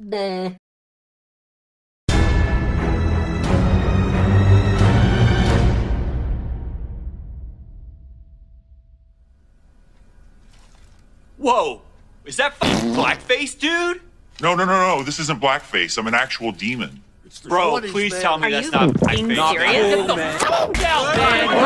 Nah. Whoa! Is that fucking blackface, dude? No, no, no, no. This isn't blackface. I'm an actual demon. Bro, please man. tell me Are that's you not being blackface. serious? Get the fuck out, man!